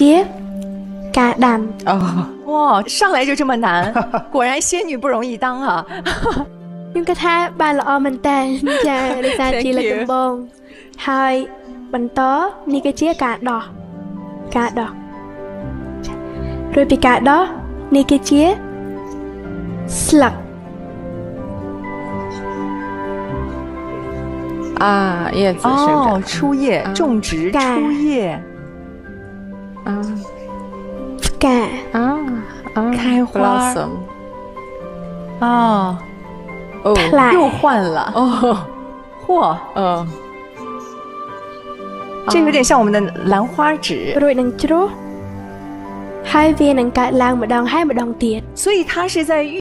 ជាការដាំ 哦，哇，上来就这么难，果然仙女不容易当啊！ ខ្ញុំគិតថាបានល្អមែនតើចាដោយសារ Thank ជាលើក you. ដំបូងហើយបន្តនេះគឺជាការដោះការដោះចារួចពីការដោះនេះគឺជាស្លឹក 啊，叶子生长哦，出叶啊种植干出叶， 啊，开花。哦，哦，又换了。哦，嚯，嗯，这有点像我们的兰花纸。所以它是在。